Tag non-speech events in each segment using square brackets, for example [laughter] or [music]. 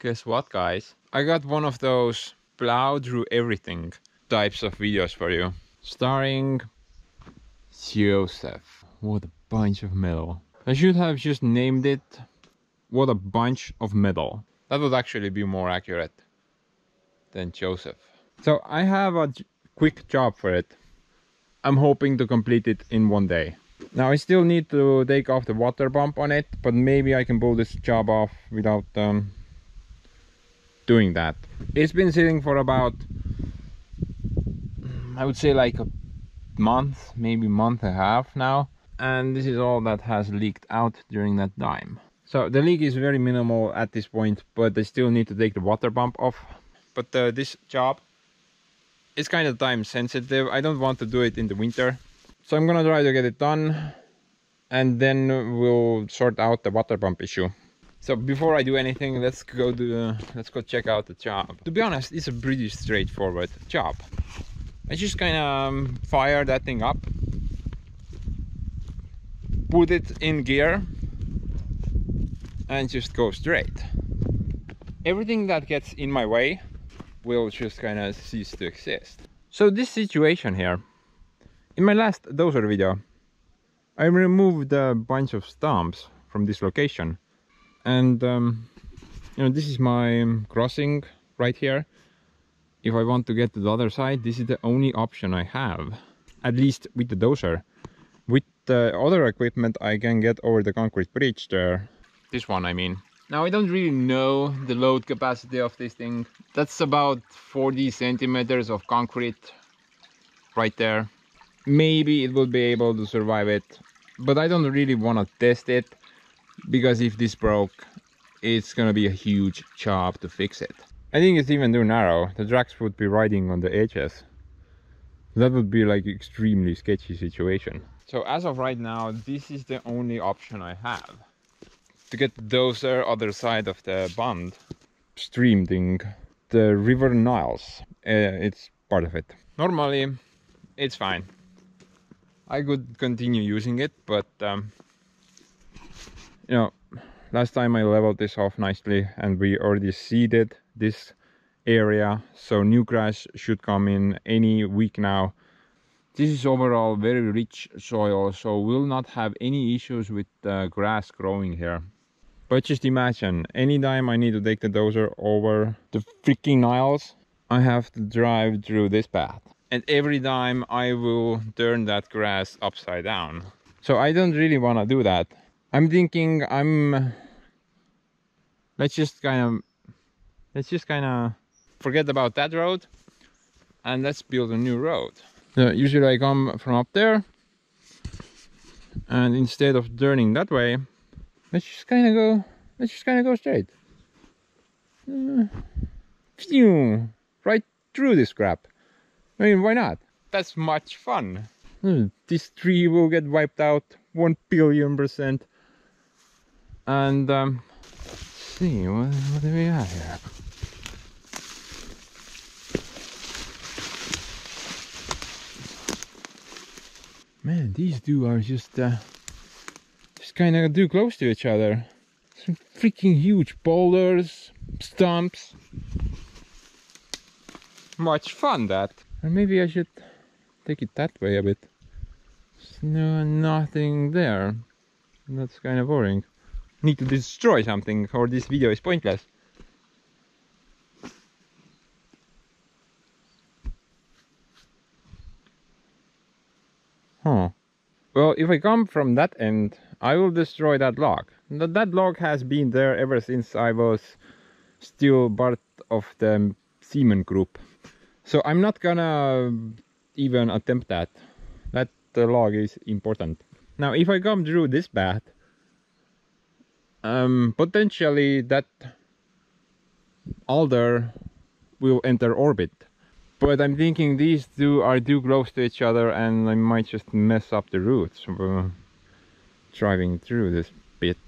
Guess what guys? I got one of those plow through everything types of videos for you. Starring Joseph. What a bunch of metal. I should have just named it What a bunch of metal. That would actually be more accurate than Joseph. So I have a quick job for it. I'm hoping to complete it in one day. Now I still need to take off the water pump on it, but maybe I can pull this job off without um, doing that. It's been sitting for about, I would say like a month, maybe month and a half now. And this is all that has leaked out during that time. So the leak is very minimal at this point, but they still need to take the water pump off. But uh, this job is kind of time sensitive. I don't want to do it in the winter. So I'm gonna try to get it done and then we'll sort out the water pump issue. So before I do anything, let's go to let's go check out the job. To be honest, it's a pretty straightforward job. I just kind of um, fire that thing up, put it in gear, and just go straight. Everything that gets in my way will just kind of cease to exist. So this situation here, in my last dozer video, I removed a bunch of stumps from this location and um, you know this is my crossing right here. If I want to get to the other side this is the only option I have at least with the dozer. With the other equipment I can get over the concrete bridge there. This one I mean. Now I don't really know the load capacity of this thing. That's about 40 centimeters of concrete right there. Maybe it will be able to survive it but I don't really want to test it because if this broke it's gonna be a huge job to fix it. I think it's even too narrow. The tracks would be riding on the edges. That would be like extremely sketchy situation. So as of right now this is the only option i have. To get the dozer other side of the bund stream thing the river niles uh, it's part of it. Normally it's fine. I could continue using it but um, you know last time I leveled this off nicely and we already seeded this area so new grass should come in any week now. This is overall very rich soil so we'll not have any issues with uh, grass growing here. But just imagine anytime I need to take the dozer over the freaking Niles I have to drive through this path. And every time I will turn that grass upside down. So I don't really want to do that I'm thinking I'm let's just kind of let's just kind of forget about that road and let's build a new road. Usually I come from up there and instead of turning that way let's just kind of go let's just kind of go straight. Uh, phew, right through this crap. I mean why not? That's much fun. Hmm, this tree will get wiped out one billion percent and um, see what, what do we have here? Man these two are just uh, just kind of too close to each other. Some freaking huge boulders stumps. Much fun that. Or maybe I should take it that way a bit. There's no nothing there. That's kind of boring need to destroy something or this video is pointless. Huh. Well, if I come from that end, I will destroy that log. That, that log has been there ever since I was still part of the Seaman group. So I'm not gonna even attempt that. That uh, log is important. Now, if I come through this path, um, potentially that alder will enter orbit. But I'm thinking these two are too close to each other and I might just mess up the routes uh, driving through this bit.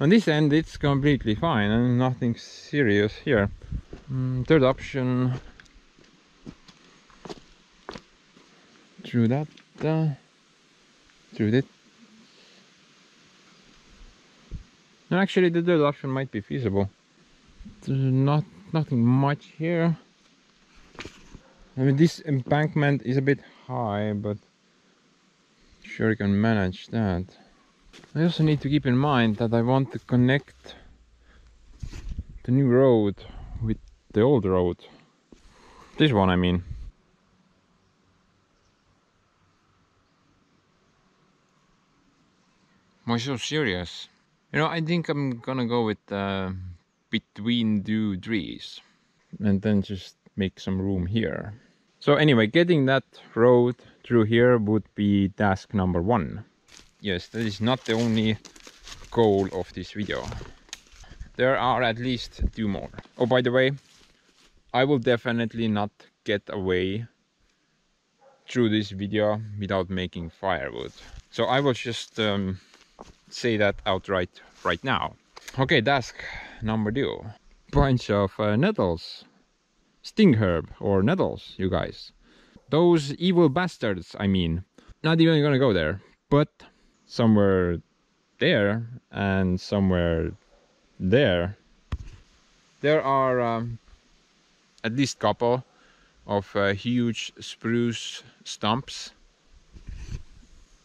On this end it's completely fine and nothing serious here. Mm, third option. Through that uh, through it actually the third option might be feasible. There's not nothing much here. I mean, this embankment is a bit high, but sure you can manage that. I also need to keep in mind that I want to connect the new road with the old road. This one, I mean. Why so serious? You know, I think I'm gonna go with uh, between two trees and then just make some room here. So anyway, getting that road through here would be task number one. Yes, that is not the only goal of this video. There are at least two more. Oh, by the way, I will definitely not get away through this video without making firewood. So I will just um, say that outright right now. Okay, task number two. Bunch of uh, nettles sting herb or nettles, you guys. Those evil bastards, I mean. Not even gonna go there, but somewhere there and somewhere there, there are um, at least couple of uh, huge spruce stumps.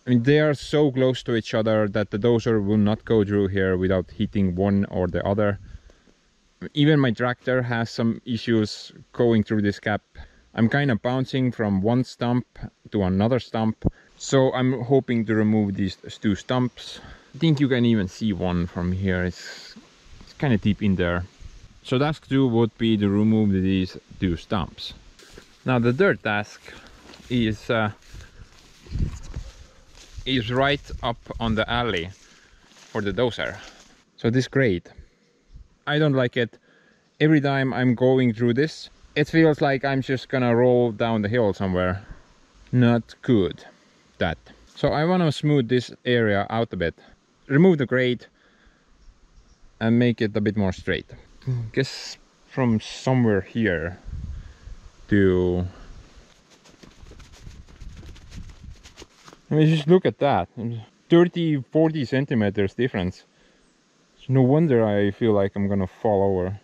I mean, they are so close to each other that the dozer will not go through here without hitting one or the other even my tractor has some issues going through this gap. I'm kind of bouncing from one stump to another stump. So I'm hoping to remove these two stumps. I think you can even see one from here. It's, it's kind of deep in there. So task two would be to remove these two stumps. Now the third task is uh, is right up on the alley for the dozer. So this grade, I don't like it. Every time I'm going through this, it feels like I'm just gonna roll down the hill somewhere. Not good, that. So I wanna smooth this area out a bit. Remove the grade and make it a bit more straight. Mm. Guess from somewhere here to... I mean, just look at that. 30, 40 centimeters difference. No wonder I feel like I'm gonna fall over.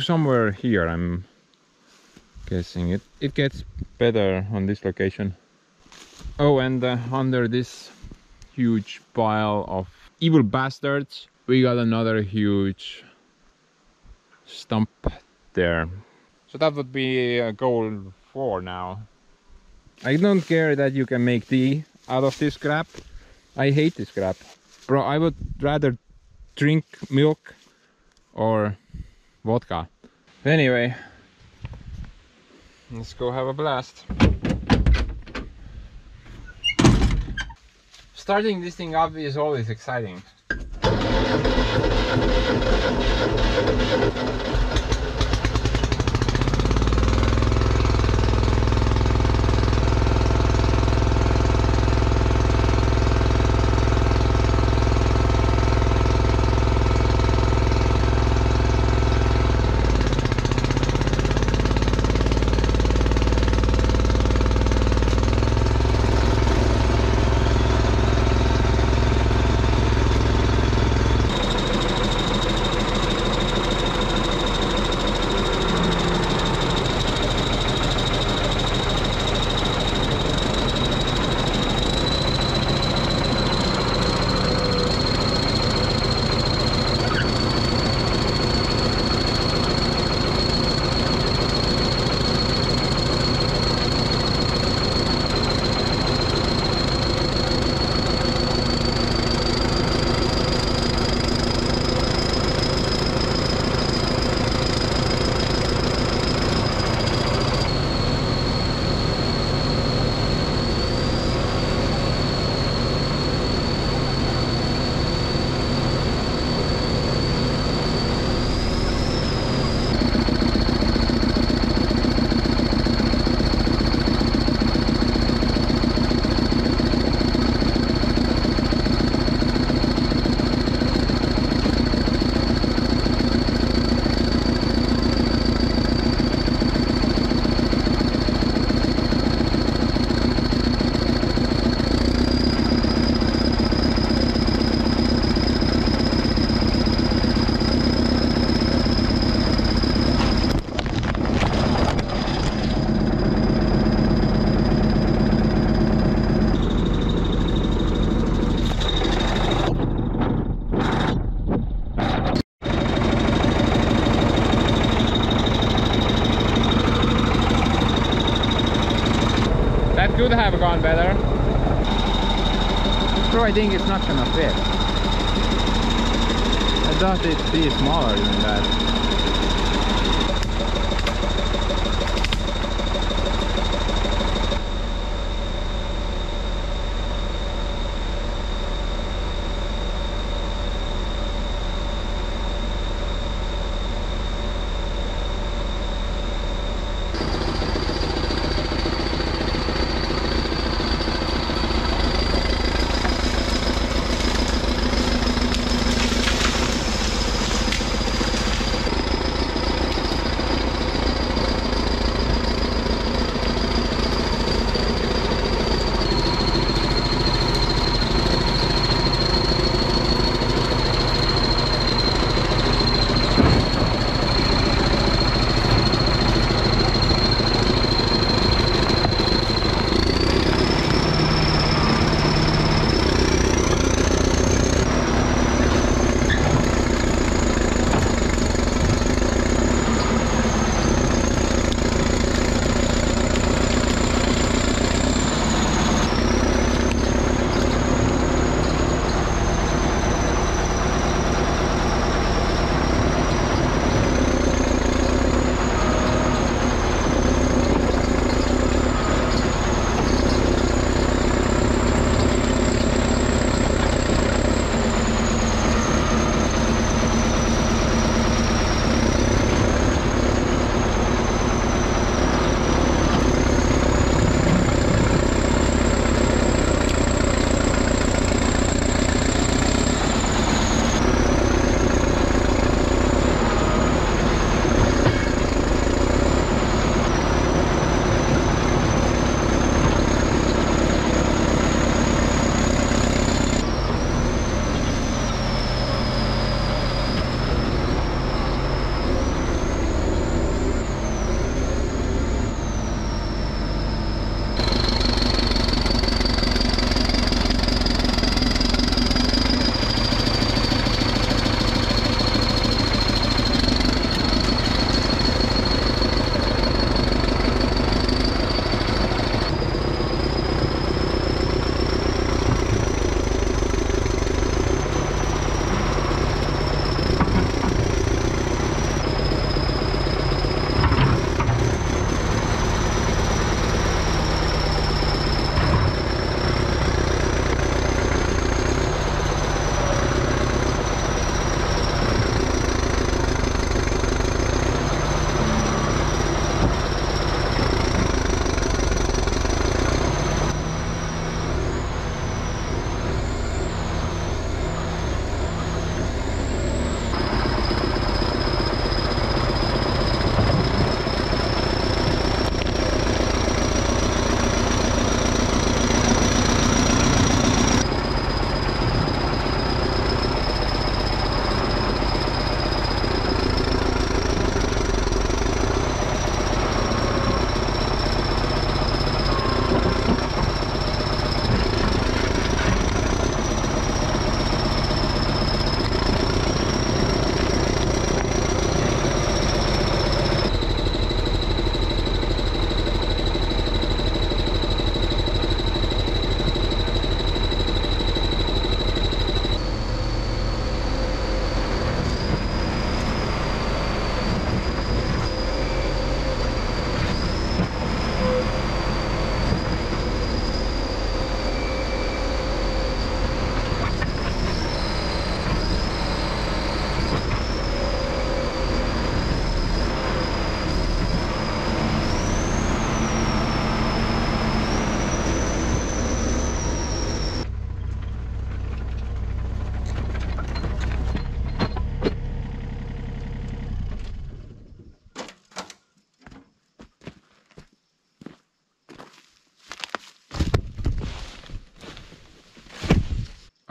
Somewhere here I'm guessing it. It gets better on this location. Oh, and uh, under this huge pile of evil bastards, we got another huge stump there. So that would be a goal four now. I don't care that you can make tea out of this crap. I hate this crap. Bro, I would rather drink milk or vodka. Anyway, let's go have a blast. Starting this thing up is always exciting. I think it's not gonna fit. I thought it'd be smaller than that.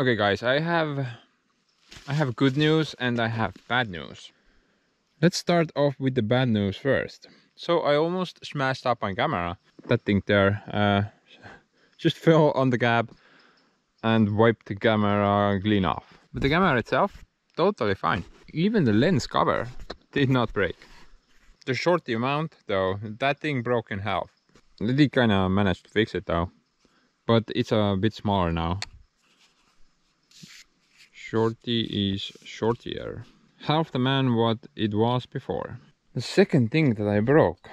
Okay guys, I have I have good news and I have bad news. Let's start off with the bad news first. So I almost smashed up my camera. That thing there uh, [laughs] just fell on the gap and wiped the camera clean off. But the camera itself, totally fine. Even the lens cover did not break. The short amount though, that thing broke in half. They did kinda manage to fix it though. but it's a bit smaller now. Shorty is shortier. Half the man what it was before. The second thing that I broke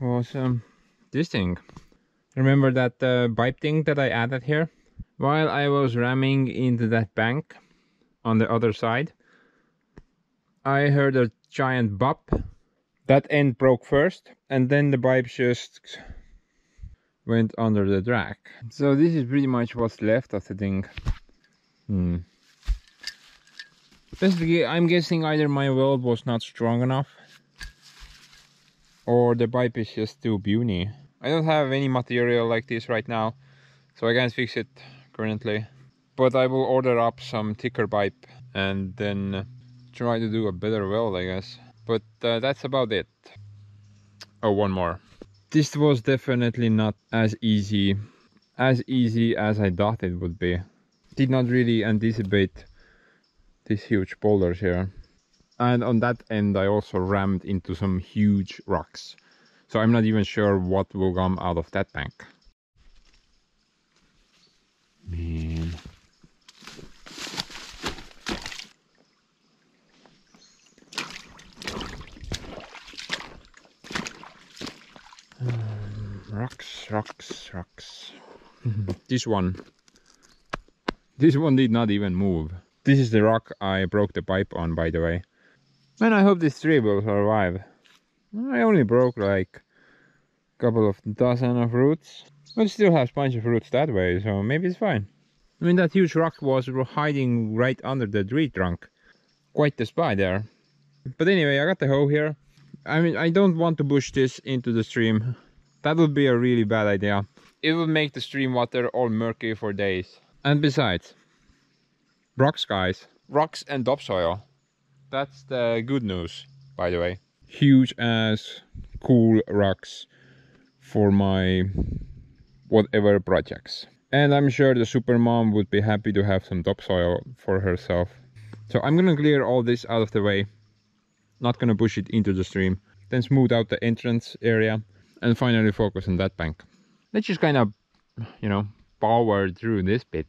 was um, this thing. Remember that uh, pipe thing that I added here? While I was ramming into that bank on the other side, I heard a giant bop. That end broke first, and then the pipe just went under the drag. So this is pretty much what's left of the thing. Hmm. Basically, I'm guessing either my weld was not strong enough or the pipe is just too puny. I don't have any material like this right now, so I can't fix it currently. But I will order up some thicker pipe and then try to do a better weld, I guess. But uh, that's about it. Oh, one more. This was definitely not as easy as easy as I thought it would be. Did not really anticipate these huge boulders here. And on that end I also rammed into some huge rocks. So I'm not even sure what will come out of that bank. Man. Um, rocks, rocks, rocks. [laughs] this one. This one did not even move. This is the rock I broke the pipe on, by the way. And I hope this tree will survive. I only broke like a couple of dozen of roots. But still has bunch of roots that way, so maybe it's fine. I mean, that huge rock was hiding right under the tree trunk. Quite the spy there. But anyway, I got the hoe here. I mean, I don't want to push this into the stream. That would be a really bad idea. It would make the stream water all murky for days. And besides, rocks guys, rocks and topsoil. That's the good news, by the way. Huge ass cool rocks for my whatever projects. And I'm sure the super mom would be happy to have some topsoil for herself. So I'm gonna clear all this out of the way not gonna push it into the stream then smooth out the entrance area and finally focus on that bank let's just kind of you know power through this bit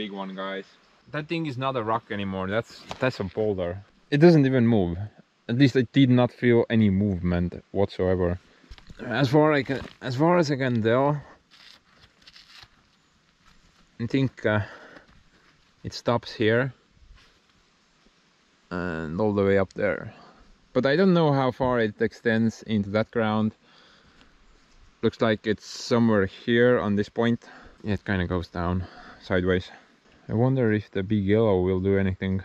big one, guys. That thing is not a rock anymore. That's that's a boulder. It doesn't even move. At least I did not feel any movement whatsoever. As far I can, as far as I can tell, I think uh, it stops here and all the way up there. But I don't know how far it extends into that ground. Looks like it's somewhere here on this point. Yeah, it kind of goes down sideways. I wonder if the big yellow will do anything.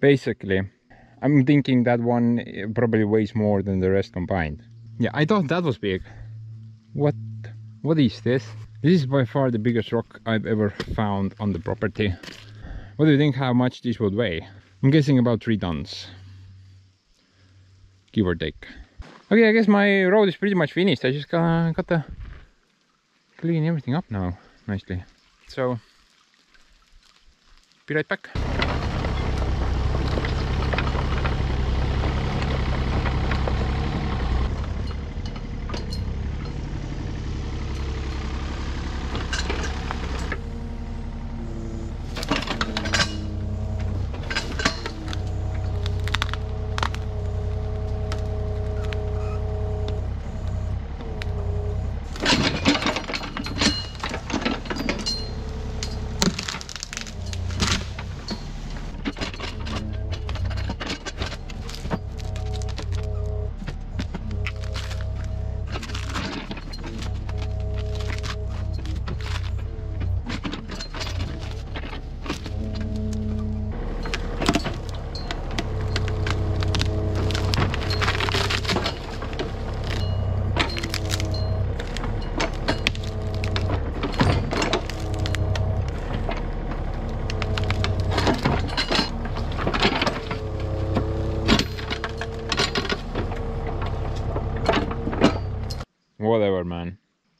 Basically i'm thinking that one eh, probably weighs more than the rest combined. Yeah i thought that was big. What what is this? This is by far the biggest rock i've ever found on the property. What do you think how much this would weigh? I'm guessing about three tons give or take. Okay i guess my road is pretty much finished. I just got, got to clean everything up now nicely. So be right back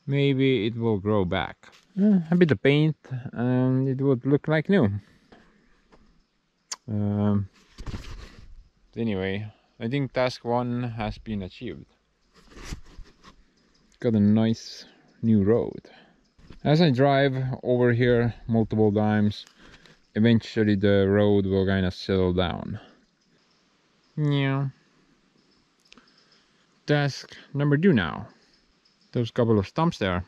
maybe it will grow back. A bit of paint and it would look like new. Um, anyway i think task one has been achieved. Got a nice new road. As i drive over here multiple times eventually the road will kind of settle down. Yeah. Task number two now those couple of stumps there.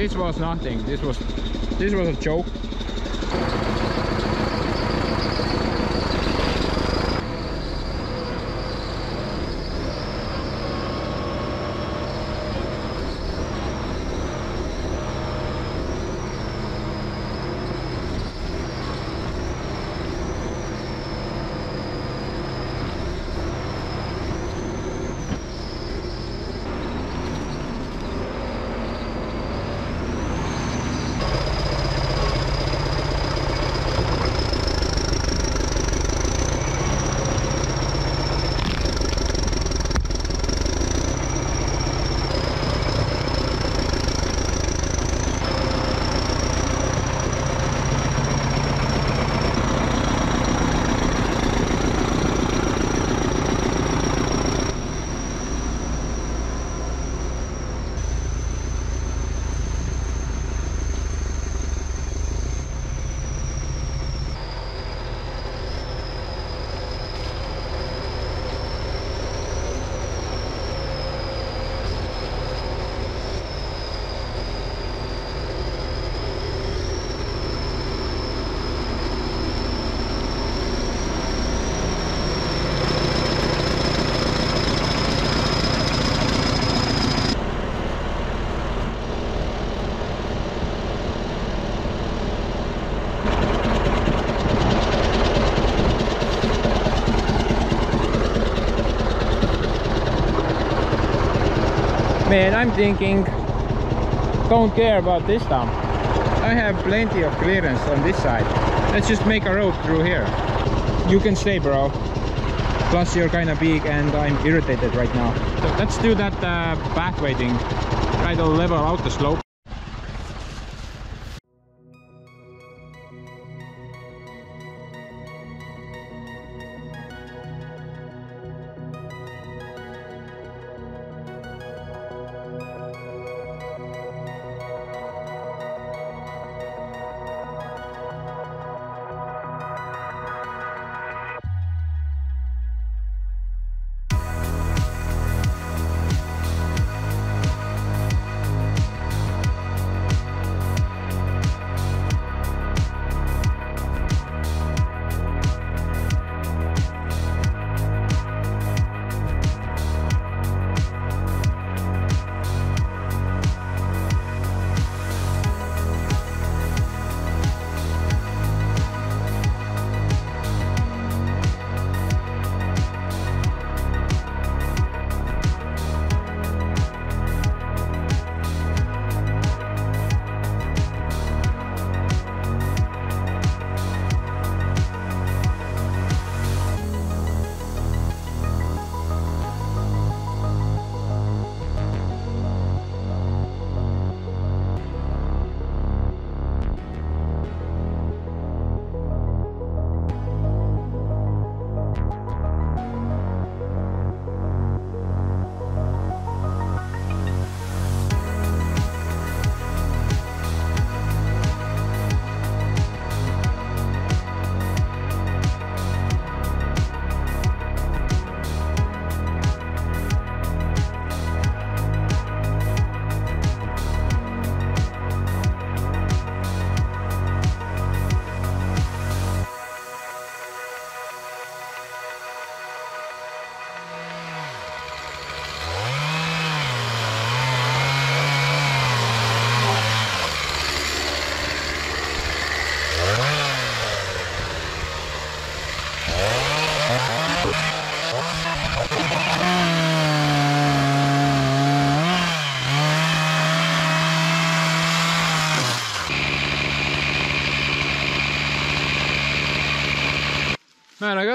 This was nothing. This was this was a joke. Man, I'm thinking, don't care about this dump. I have plenty of clearance on this side. Let's just make a road through here. You can stay, bro. Plus, you're kind of big and I'm irritated right now. So let's do that uh, pathway. Try to level out the slope.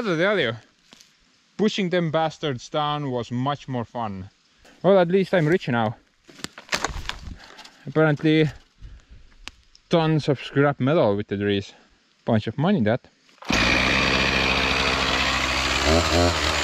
I tell you, pushing them bastards down was much more fun. Well, at least I'm rich now. Apparently, tons of scrap metal with the trees. Bunch of money that. on,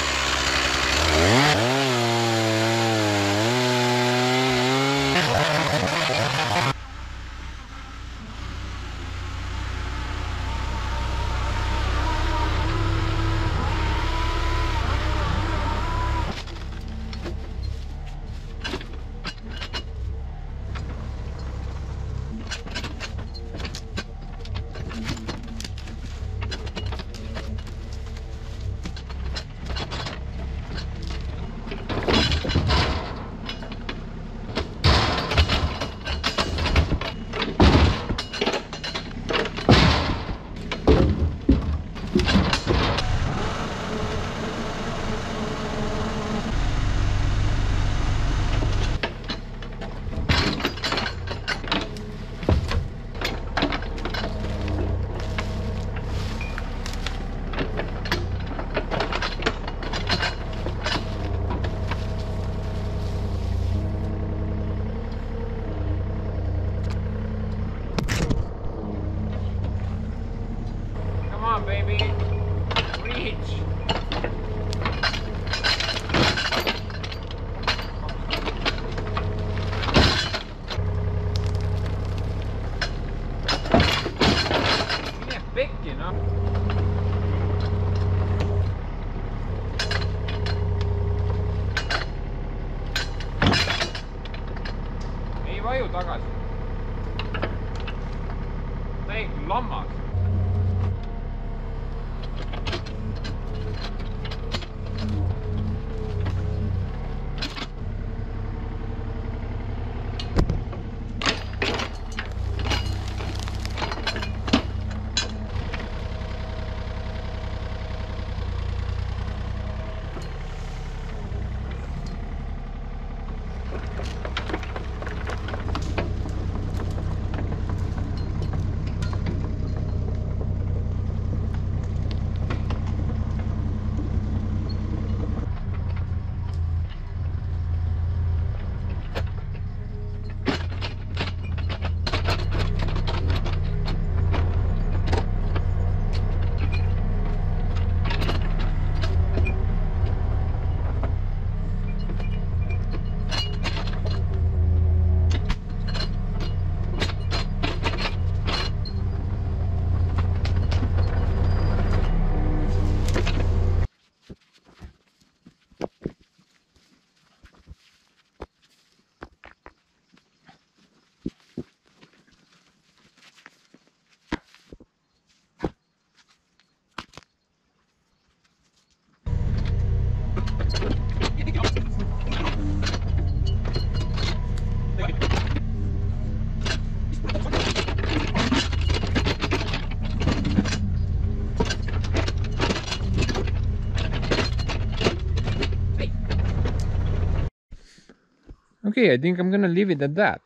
Okay, I think I'm gonna leave it at that.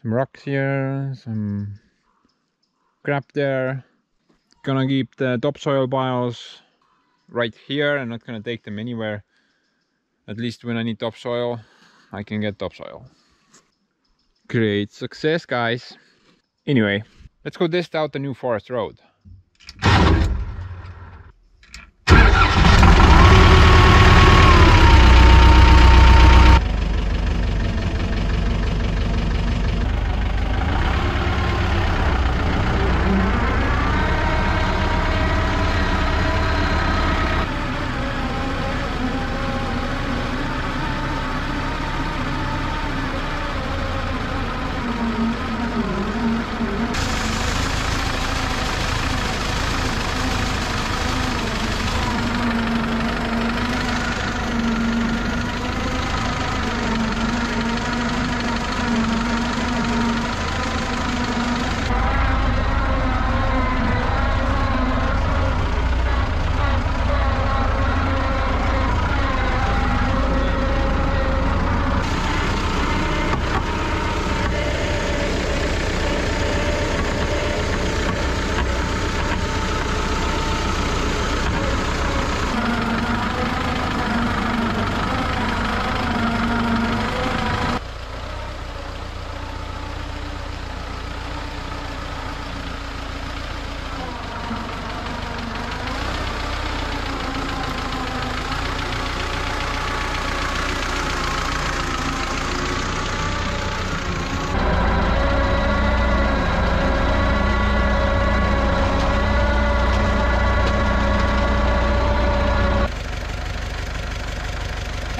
Some rocks here, some crap there. Gonna keep the topsoil piles right here. I'm not gonna take them anywhere. At least when I need topsoil, I can get topsoil. Great success, guys. Anyway, let's go test out the new forest road.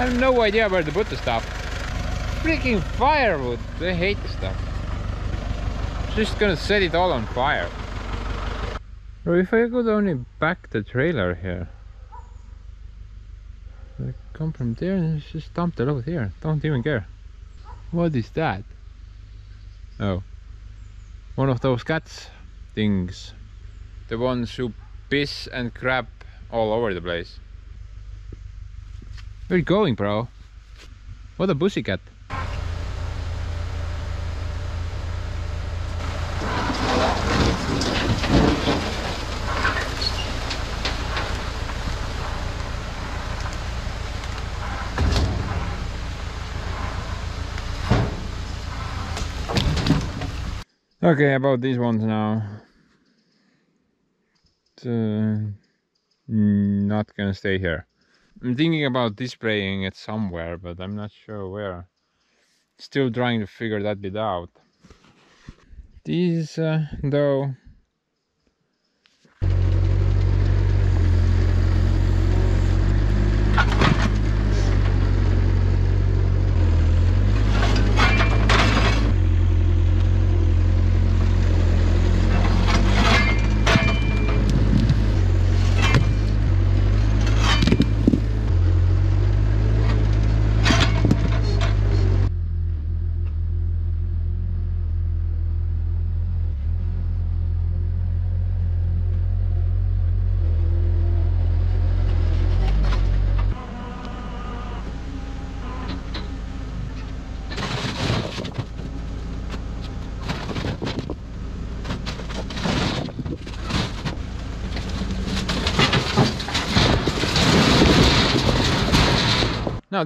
Have no idea where to put the stuff. Freaking firewood! I hate this stuff. Just gonna set it all on fire. If I could only back the trailer here. I come from there and just dump the load here. Don't even care. What is that? Oh. One of those cats things. The ones who piss and crap all over the place. Where you going, bro? What a pussycat. Okay, about these ones now. uh, not gonna stay here. I'm thinking about displaying it somewhere, but I'm not sure where. Still trying to figure that bit out. These, uh, though,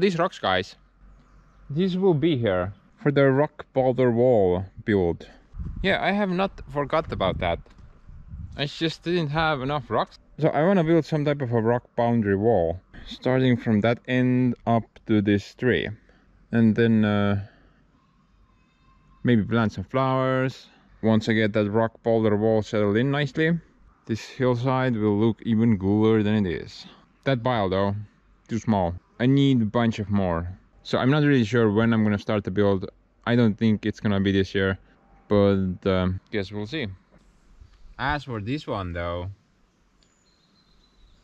these rocks guys, these will be here for the rock boulder wall build. Yeah, I have not forgot about that. I just didn't have enough rocks. So I want to build some type of a rock boundary wall. Starting from that end up to this tree. And then uh, maybe plant some flowers. Once I get that rock boulder wall settled in nicely, this hillside will look even cooler than it is. That pile though, too small. I need a bunch of more. So I'm not really sure when I'm gonna start the build. I don't think it's gonna be this year, but um, guess we'll see. As for this one though,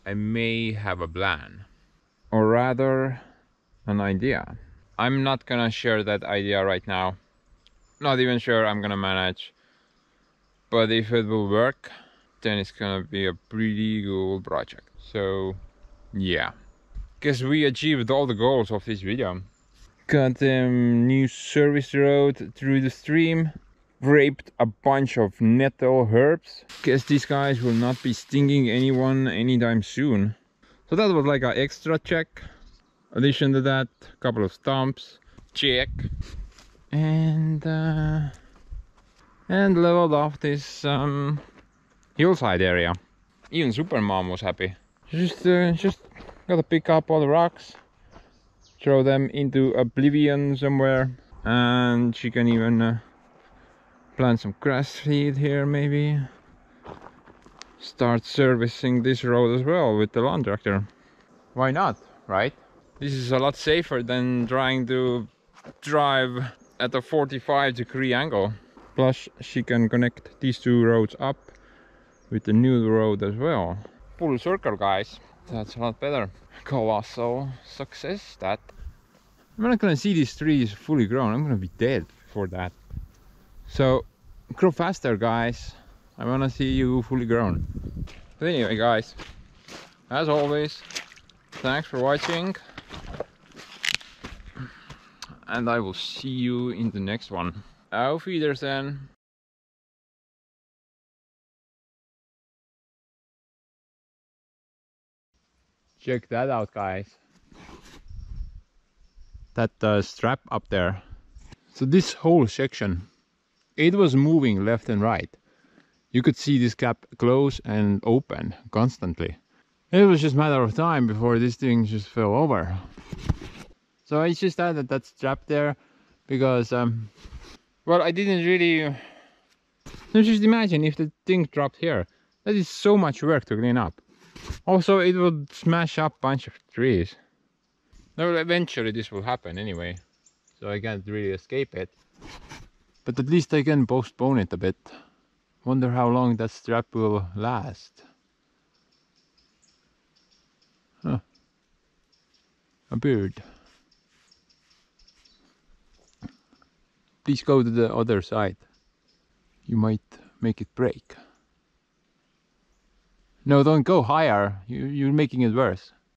I may have a plan. Or rather, an idea. I'm not gonna share that idea right now. Not even sure I'm gonna manage. But if it will work, then it's gonna be a pretty cool project. So, yeah guess we achieved all the goals of this video. Got a um, new service road through the stream. Raped a bunch of nettle herbs. Guess these guys will not be stinging anyone anytime soon. So that was like an extra check. Addition to that, a couple of stumps. Check. And uh, and leveled off this um, hillside area. Even Supermom was happy. Just uh, just Gotta pick up all the rocks, throw them into oblivion somewhere, and she can even uh, plant some grass seed here maybe. Start servicing this road as well with the lawn tractor. Why not, right? This is a lot safer than trying to drive at a 45 degree angle. Plus she can connect these two roads up with the new road as well. Full circle guys. That's a lot better. Colossal success that. I'm not gonna see these trees fully grown. I'm gonna be dead for that. So grow faster guys. I wanna see you fully grown. But anyway guys, as always, thanks for watching. And I will see you in the next one. Auf Wiedersehen. Check that out, guys. That uh, strap up there. So this whole section, it was moving left and right. You could see this cap close and open constantly. It was just a matter of time before this thing just fell over. So I just added that strap there because, um, well, I didn't really... Just imagine if the thing dropped here. That is so much work to clean up. Also, it would smash up a bunch of trees. No, eventually this will happen anyway. So I can't really escape it. But at least I can postpone it a bit. Wonder how long that strap will last. Huh. A bird. Please go to the other side. You might make it break. No, don't go higher. You, you're making it worse.